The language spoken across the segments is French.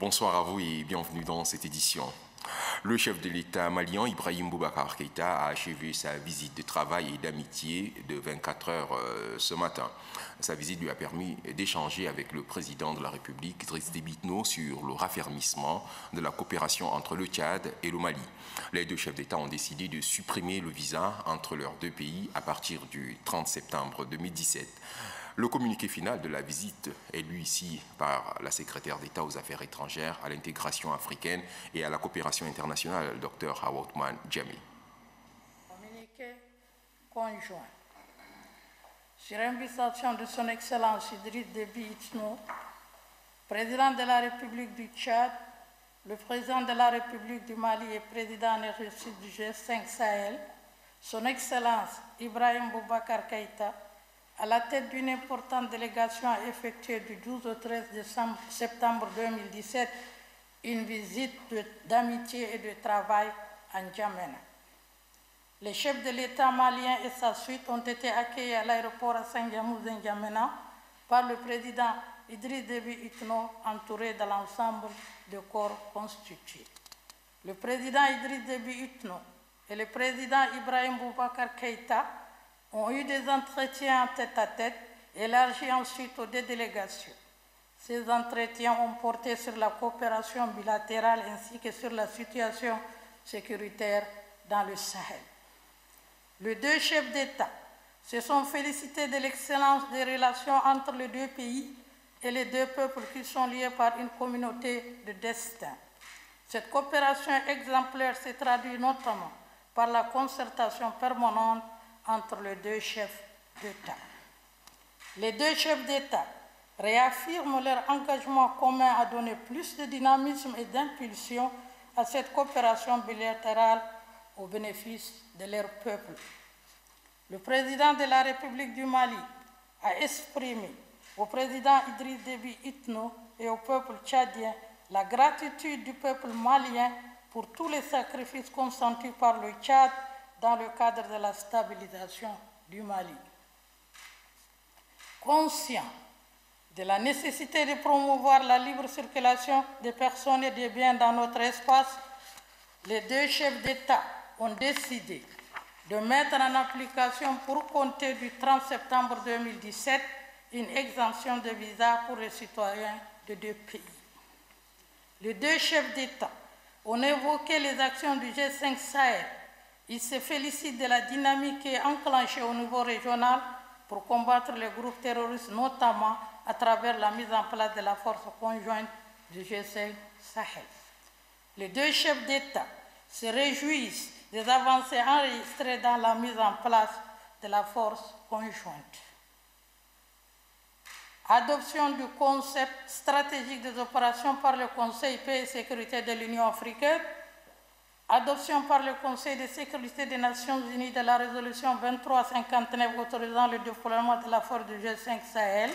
Bonsoir à vous et bienvenue dans cette édition. Le chef de l'État malien, Ibrahim Boubacar Keïta, a achevé sa visite de travail et d'amitié de 24 heures euh, ce matin. Sa visite lui a permis d'échanger avec le président de la République, Driss Debitno, sur le raffermissement de la coopération entre le Tchad et le Mali. Les deux chefs d'État ont décidé de supprimer le visa entre leurs deux pays à partir du 30 septembre 2017. Le communiqué final de la visite est lu ici par la secrétaire d'État aux Affaires étrangères, à l'intégration africaine et à la coopération internationale, le Dr Hawoutman Djami. Communiqué conjoint. Sur invitation de son Excellence Idriss Déby Itno, président de la République du Tchad, le président de la République du Mali et président en exercice du G5 Sahel, son Excellence Ibrahim Boubacar Keïta, à la tête d'une importante délégation a effectué du 12 au 13 septembre 2017 une visite d'amitié et de travail en Djamena. Les chefs de l'État malien et sa suite ont été accueillis à l'aéroport à Saint-Yamouz N'Djamena par le président Idriss Déby Itno, entouré de l'ensemble de corps constitués. Le président Idriss Déby Itno et le président Ibrahim Boubacar Keïta ont eu des entretiens en tête à tête, élargis ensuite aux deux délégations. Ces entretiens ont porté sur la coopération bilatérale ainsi que sur la situation sécuritaire dans le Sahel. Les deux chefs d'État se sont félicités de l'excellence des relations entre les deux pays et les deux peuples qui sont liés par une communauté de destin. Cette coopération exemplaire s'est traduite notamment par la concertation permanente entre les deux chefs d'État. Les deux chefs d'État réaffirment leur engagement commun à donner plus de dynamisme et d'impulsion à cette coopération bilatérale au bénéfice de leur peuple. Le président de la République du Mali a exprimé au président Idriss Déby Itno et au peuple tchadien la gratitude du peuple malien pour tous les sacrifices consentis par le Tchad dans le cadre de la stabilisation du Mali. Conscient de la nécessité de promouvoir la libre circulation des personnes et des biens dans notre espace, les deux chefs d'État ont décidé de mettre en application pour compter du 30 septembre 2017 une exemption de visa pour les citoyens de deux pays. Les deux chefs d'État ont évoqué les actions du G5 Sahel il se félicite de la dynamique enclenchée au niveau régional pour combattre les groupes terroristes, notamment à travers la mise en place de la force conjointe du G5 Sahel. Les deux chefs d'État se réjouissent des avancées enregistrées dans la mise en place de la force conjointe. Adoption du concept stratégique des opérations par le Conseil paix et sécurité de l'Union africaine Adoption par le Conseil de sécurité des Nations Unies de la résolution 2359 autorisant le déploiement de la force du G5 Sahel.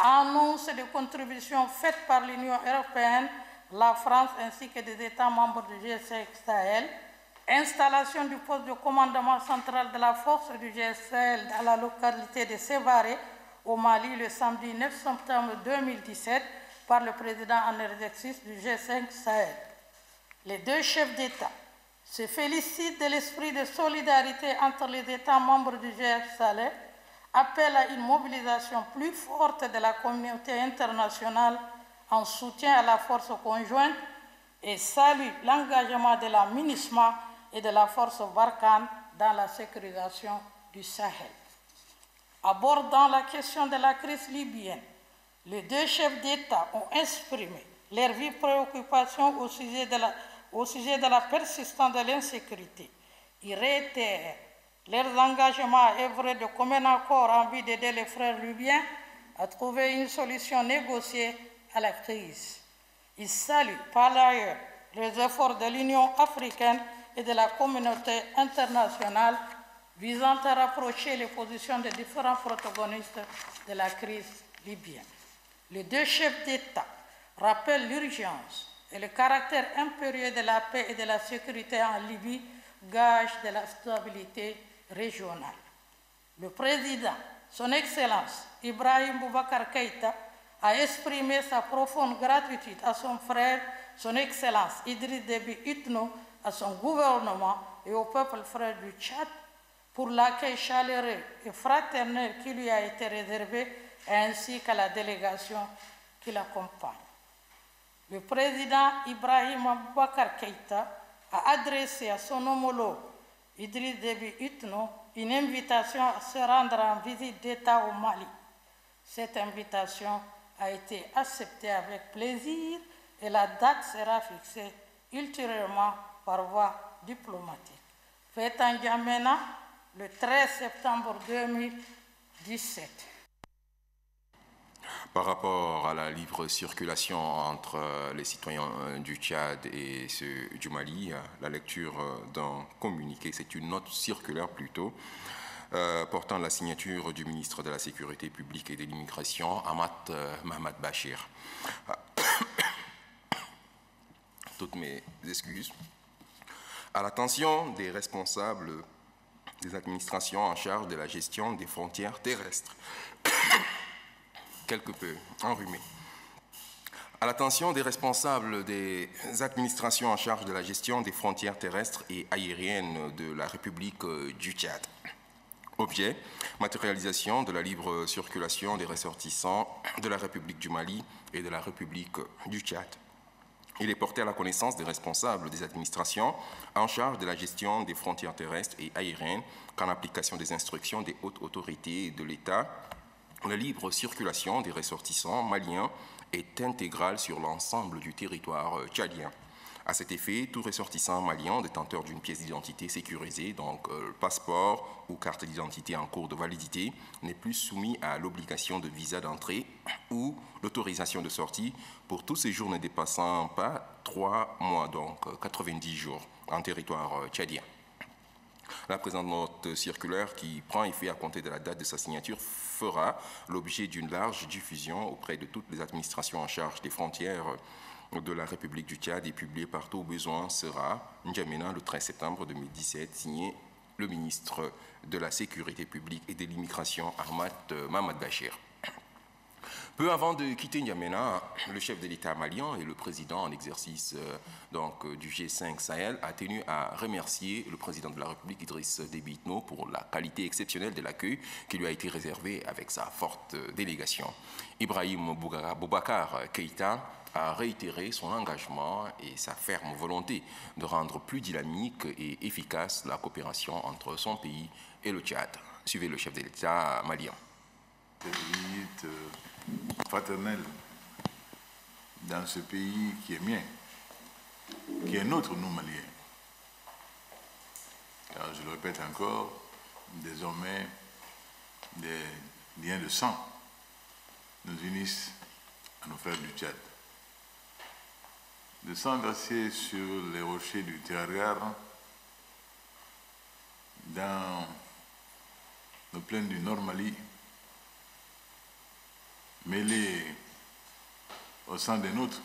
Annonce des contributions faites par l'Union européenne, la France ainsi que des États membres du G5 Sahel. Installation du poste de commandement central de la force du G5 Sahel dans la localité de Sévaré au Mali le samedi 9 septembre 2017 par le président en exercice du G5 Sahel les deux chefs d'État se félicitent de l'esprit de solidarité entre les États membres du GF Sahel, appellent à une mobilisation plus forte de la communauté internationale en soutien à la force conjointe et saluent l'engagement de la MINISMA et de la force Barkhane dans la sécurisation du Sahel. Abordant la question de la crise libyenne, les deux chefs d'État ont exprimé leurs vives préoccupations au sujet de la au sujet de la persistance de l'insécurité. Ils réitèrent leurs engagements à œuvrer de commun accord en vue d'aider les frères libyens à trouver une solution négociée à la crise. Ils saluent par ailleurs les efforts de l'Union africaine et de la communauté internationale visant à rapprocher les positions des différents protagonistes de la crise libyenne. Les deux chefs d'État rappellent l'urgence et le caractère impérieux de la paix et de la sécurité en Libye gage de la stabilité régionale. Le président, son Excellence Ibrahim Boubacar Keïta, a exprimé sa profonde gratitude à son frère, son Excellence Idriss Déby Itno, à son gouvernement et au peuple frère du Tchad pour l'accueil chaleureux et fraternel qui lui a été réservé ainsi qu'à la délégation qui l'accompagne. Le président Ibrahim Aboubacar Keïta a adressé à son homologue Idriss Déby Itno une invitation à se rendre en visite d'État au Mali. Cette invitation a été acceptée avec plaisir et la date sera fixée ultérieurement par voie diplomatique. Fait en Djamena le 13 septembre 2017. Par rapport à la libre circulation entre les citoyens du Tchad et ceux du Mali, la lecture d'un communiqué, c'est une note circulaire plutôt, euh, portant la signature du ministre de la Sécurité publique et de l'immigration, Ahmad euh, Mahmad Bachir. Toutes mes excuses. À l'attention des responsables des administrations en charge de la gestion des frontières terrestres. Quelque peu enrhumé. À l'attention des responsables des administrations en charge de la gestion des frontières terrestres et aériennes de la République euh, du Tchad. Objet, matérialisation de la libre circulation des ressortissants de la République du Mali et de la République du Tchad. Il est porté à la connaissance des responsables des administrations en charge de la gestion des frontières terrestres et aériennes qu'en application des instructions des hautes autorités de l'État, la libre circulation des ressortissants maliens est intégrale sur l'ensemble du territoire tchadien. À cet effet, tout ressortissant malien détenteur d'une pièce d'identité sécurisée, donc euh, passeport ou carte d'identité en cours de validité, n'est plus soumis à l'obligation de visa d'entrée ou l'autorisation de sortie pour tous ces jours ne dépassant pas trois mois, donc 90 jours, en territoire euh, tchadien. La présente note circulaire, qui prend effet à compter de la date de sa signature, fera l'objet d'une large diffusion auprès de toutes les administrations en charge des frontières de la République du Tchad et publié partout au besoin sera N'Djamena le 13 septembre 2017, signé le ministre de la Sécurité publique et de l'immigration, Ahmad Mahmad Bachir. Peu avant de quitter N'Djamena, le chef de l'État malien et le président en exercice euh, donc, du G5 Sahel a tenu à remercier le président de la République, Idriss Déby Itno, pour la qualité exceptionnelle de l'accueil qui lui a été réservé avec sa forte délégation. Ibrahim Boubacar Keïta a réitéré son engagement et sa ferme volonté de rendre plus dynamique et efficace la coopération entre son pays et le Tchad. Suivez le chef de l'État malien. Visite euh, fraternelle dans ce pays qui est mien, qui est notre, nous, Maliens. Car je le répète encore, désormais, des liens de sang nous unissent à nos frères du Tchad de s'engager sur les rochers du Terrar, dans nos plaines du Nord Mali, mêlés au sein des nôtres,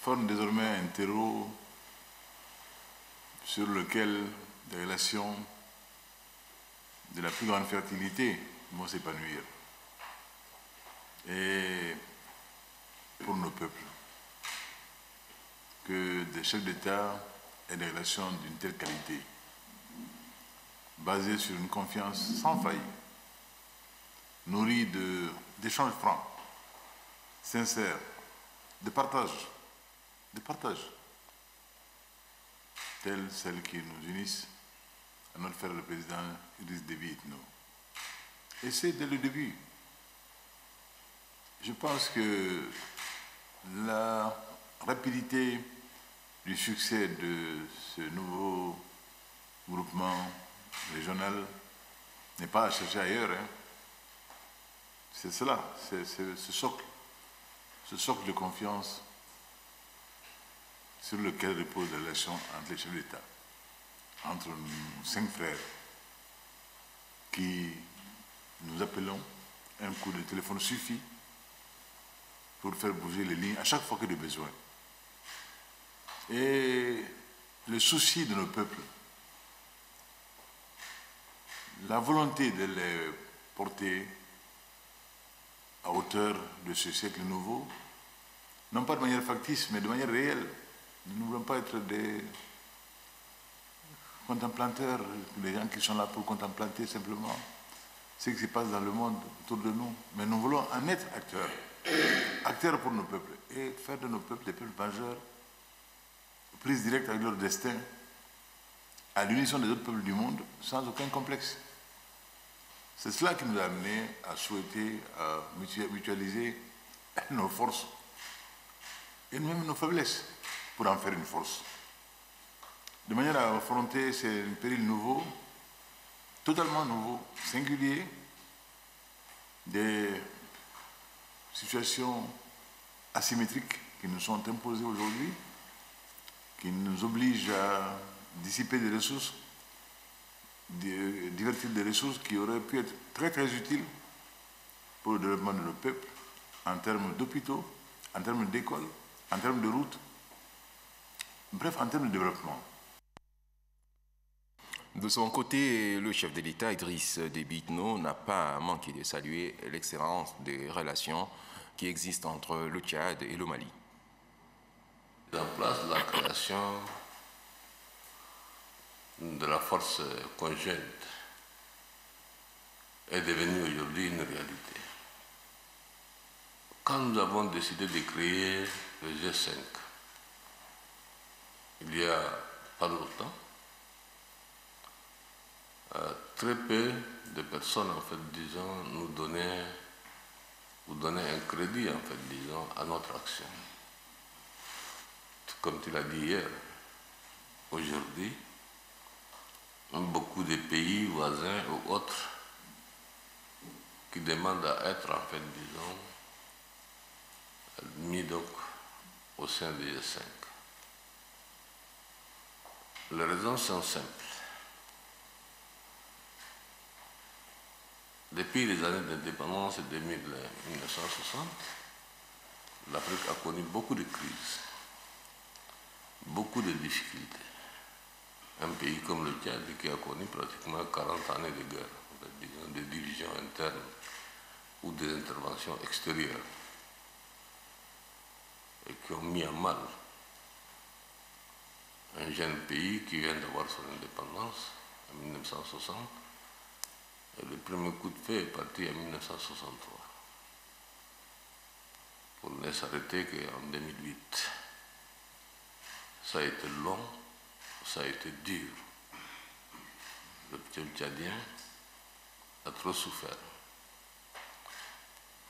forment désormais un terreau sur lequel des relations de la plus grande fertilité vont s'épanouir. Et pour nos peuples que des chefs d'État aient des relations d'une telle qualité, basées sur une confiance sans faille, nourrie d'échanges francs, sincères, de partage, de partage, telles celles qui nous unissent à notre frère le président Idriss Déby Et c'est dès le début. Je pense que la rapidité du succès de ce nouveau groupement régional n'est pas à chercher ailleurs. Hein. C'est cela, c'est ce socle, ce socle de confiance sur lequel repose la relation entre les chefs d'État, entre nos cinq frères, qui nous appelons, un coup de téléphone suffit pour faire bouger les lignes à chaque fois qu'il y a besoin. Et le souci de nos peuples, la volonté de les porter à hauteur de ce siècle nouveau, non pas de manière factice, mais de manière réelle. Nous ne voulons pas être des contemplateurs, des gens qui sont là pour contempler simplement ce qui se passe dans le monde autour de nous. Mais nous voulons en être acteurs, acteurs pour nos peuples, et faire de nos peuples des peuples majeurs, prise directe avec leur destin, à l'unisson des autres peuples du monde, sans aucun complexe. C'est cela qui nous a amené à souhaiter mutualiser nos forces et même nos faiblesses pour en faire une force. De manière à affronter ces périls nouveaux, totalement nouveaux, singuliers, des situations asymétriques qui nous sont imposées aujourd'hui, qui nous obligent à dissiper des ressources, divertir des ressources qui auraient pu être très très utiles pour le développement de nos peuples en termes d'hôpitaux, en termes d'écoles, en termes de routes, bref, en termes de développement. De son côté, le chef de l'État, Idriss Debitno, n'a pas manqué de saluer l'excellence des relations qui existent entre le Tchad et le Mali. En place la création de la force conjointe est devenue aujourd'hui une réalité. Quand nous avons décidé de créer le G5, il y a pas longtemps, euh, très peu de personnes, en fait, nous donnaient, nous donnaient un crédit, en fait, à notre action. Comme tu l'as dit hier, aujourd'hui, beaucoup de pays voisins ou autres qui demandent à être, en fait, disons, mis donc au sein des G5. Les raisons sont simples. Depuis les années d'indépendance de 1960, l'Afrique a connu beaucoup de crises, beaucoup de difficultés. Un pays comme le Tchad qui a connu pratiquement 40 années de guerre, des divisions internes ou des interventions extérieures et qui ont mis à mal un jeune pays qui vient d'avoir son indépendance en 1960. Et le premier coup de feu est parti en 1963 pour ne s'arrêter qu'en 2008. Ça a été long, ça a été dur. Le petit Tchadien a trop souffert.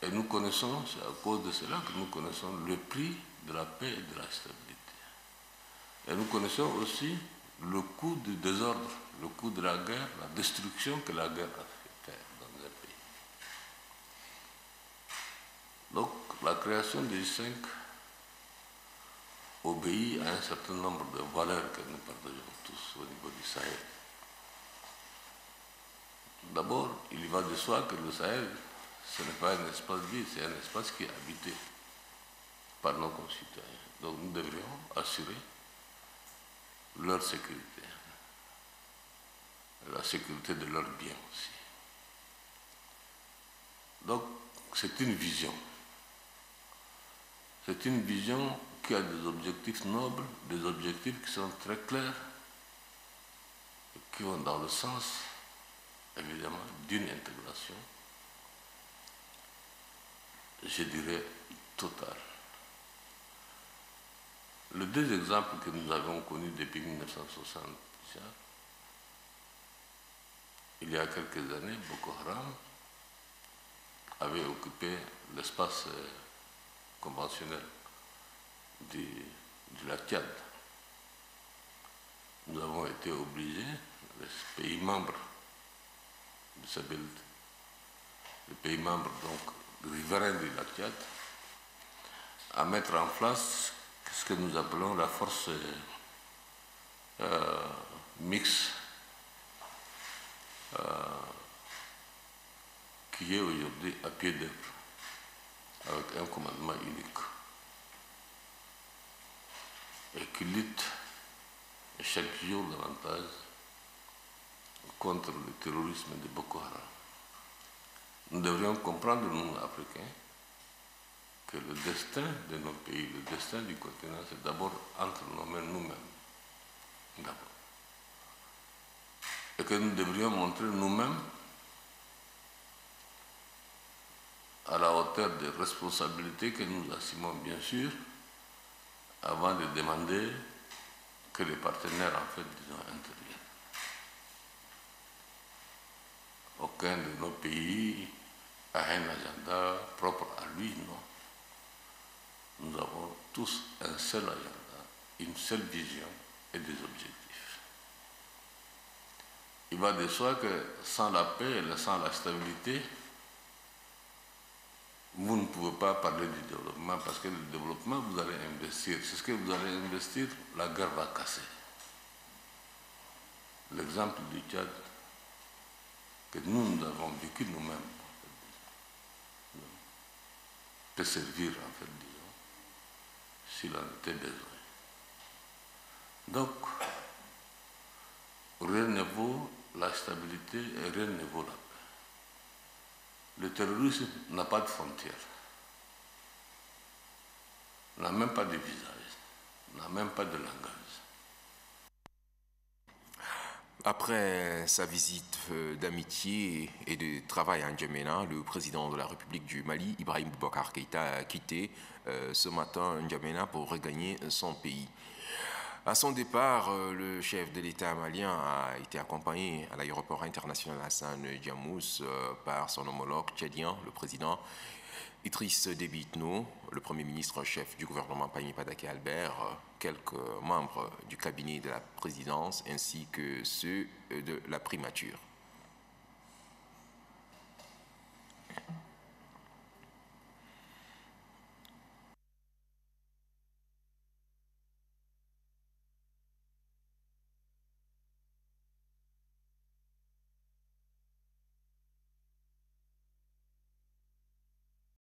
Et nous connaissons, c'est à cause de cela que nous connaissons le prix de la paix et de la stabilité. Et nous connaissons aussi le coût du désordre, le coût de la guerre, la destruction que la guerre a fait dans un pays. Donc la création des cinq obéit à un certain nombre de valeurs que nous partageons tous au niveau du Sahel. D'abord, il va de soi que le Sahel, ce n'est pas un espace vide, c'est un espace qui est habité par nos concitoyens. Donc nous devrions assurer leur sécurité, la sécurité de leurs biens aussi. Donc c'est une vision. C'est une vision qui a des objectifs nobles, des objectifs qui sont très clairs, qui vont dans le sens, évidemment, d'une intégration, je dirais, totale. Les deux exemples que nous avons connus depuis 1960, il y a quelques années, Boko Haram avait occupé l'espace conventionnel de, de la Tchad. Nous avons été obligés, les pays membres de build, les pays membres donc riverains de la Tchad, à mettre en place ce que nous appelons la force euh, mixte euh, qui est aujourd'hui à pied d'œuvre avec un commandement unique et qui lutte chaque jour davantage contre le terrorisme de Boko Haram. Nous devrions comprendre, nous, Africains, que le destin de nos pays, le destin du continent, c'est d'abord entre nos mains nous-mêmes. D'abord. Et que nous devrions montrer nous-mêmes à la hauteur des responsabilités que nous assumons, bien sûr, avant de demander que les partenaires, en fait, interviennent. Aucun de nos pays a un agenda propre à lui, non. Nous avons tous un seul agenda, une seule vision et des objectifs. Il va de soi que sans la paix et sans la stabilité, vous ne pouvez pas parler du développement parce que le développement, vous allez investir. C'est ce que vous allez investir, la guerre va casser. L'exemple du Tchad que nous, nous avons vécu nous-mêmes peut servir, en fait, disons, s'il en était besoin. Donc, rien ne vaut la stabilité et rien ne vaut la paix. Le terrorisme n'a pas de frontières, n'a même pas de visage, n'a même pas de langage. Après sa visite euh, d'amitié et de travail à N'Djamena, le président de la République du Mali, Ibrahim Boubacar Keïta, a quitté euh, ce matin N'Djamena pour regagner son pays. À son départ, euh, le chef de l'État malien a été accompagné à l'aéroport international Hassan Djamous par son homologue tchadien, le président Idriss Déby Itno, le Premier ministre chef du gouvernement Paimi Padake Albert, quelques membres du cabinet de la présidence ainsi que ceux de la primature.